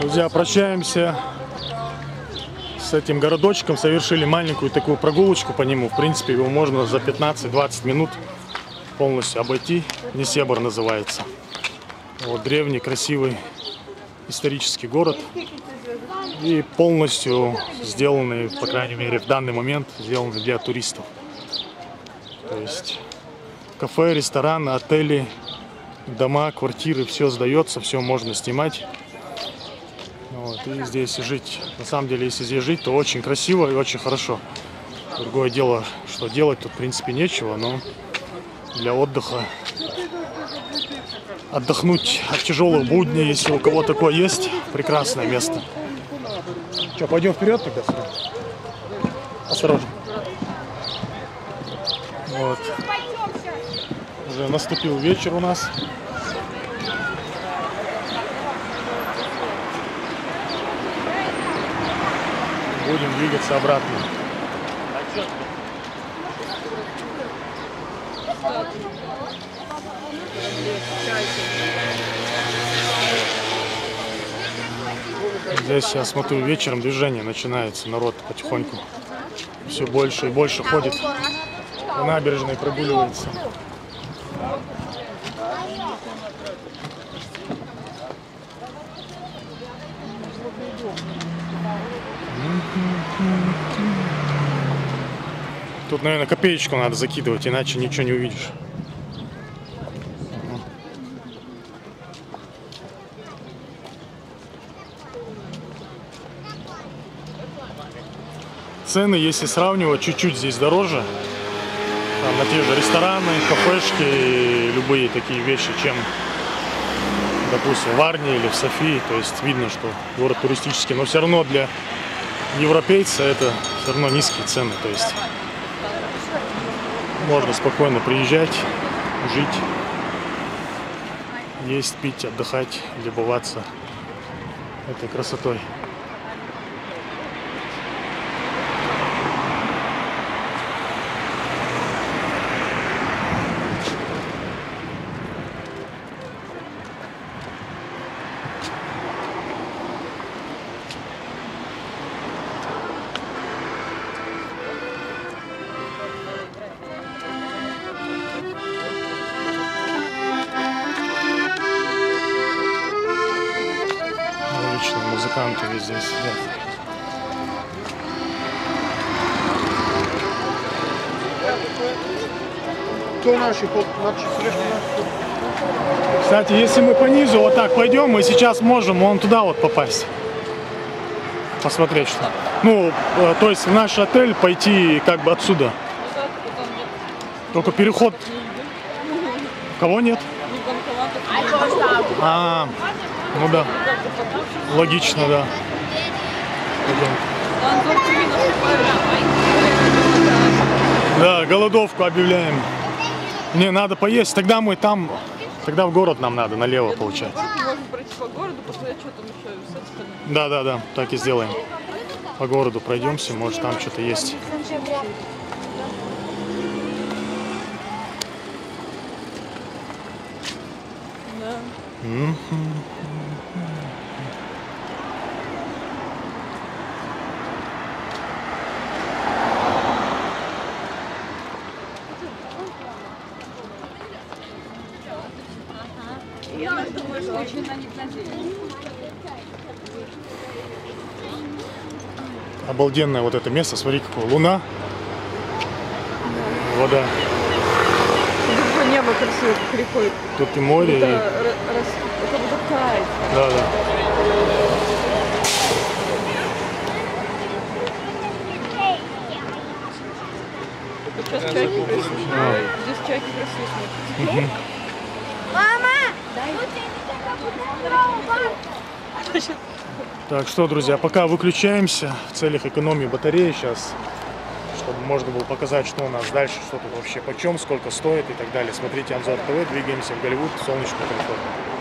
Друзья, прощаемся с этим городочком. Совершили маленькую такую прогулочку по нему. В принципе, его можно за 15-20 минут полностью обойти. Несебр называется. Вот древний, красивый исторический город. И полностью сделанный, по крайней мере, в данный момент, сделанный для туристов. То есть кафе, рестораны, отели, дома, квартиры, все сдается, все можно снимать. Вот, и здесь жить, на самом деле, если здесь жить, то очень красиво и очень хорошо. Другое дело, что делать тут, в принципе, нечего, но для отдыха отдохнуть от тяжелых будней, если у кого такое есть, прекрасное место. Что, пойдем вперед тогда? Осторожно. Вот. Уже наступил вечер у нас. Будем двигаться обратно. Здесь я смотрю вечером движение начинается, народ потихоньку все больше и больше ходит по набережной прогуливается. Тут, наверное, копеечку надо закидывать, иначе ничего не увидишь. Цены, если сравнивать, чуть-чуть здесь дороже. Там, на те же рестораны, кафешки и любые такие вещи, чем, допустим, в Арне или в Софии. То есть видно, что город туристический, но все равно для европейца это все равно низкие цены. То есть можно спокойно приезжать, жить, есть, пить, отдыхать, любоваться этой красотой. Музыканты везде сидят. Кто наши, слишком Кстати, если мы по низу вот так пойдем, мы сейчас можем вон туда вот попасть. Посмотреть, что. Ну, э, то есть в наш отель пойти как бы отсюда. Только переход. Кого нет? А, ну да. Логично, да. Да, голодовку объявляем. Не, надо поесть. Тогда мы там, тогда в город нам надо, налево получается. Да, да, да, так и сделаем. По городу пройдемся, может там что-то есть. Обалденное вот это место, смотри, какое. Луна. Вода. Небо красивое, как рекой. Тут и море, Это, и... ра- рас- как будто тает. Да, да. Вот сейчас чайки красивые. Здесь чайки красивые смотрятся. Мама! Дай Так что, друзья, пока выключаемся в целях экономии батареи сейчас, можно было показать, что у нас дальше, что тут вообще почем, сколько стоит и так далее. Смотрите Анзор ТВ, двигаемся в Голливуд, солнечную Калифорнию.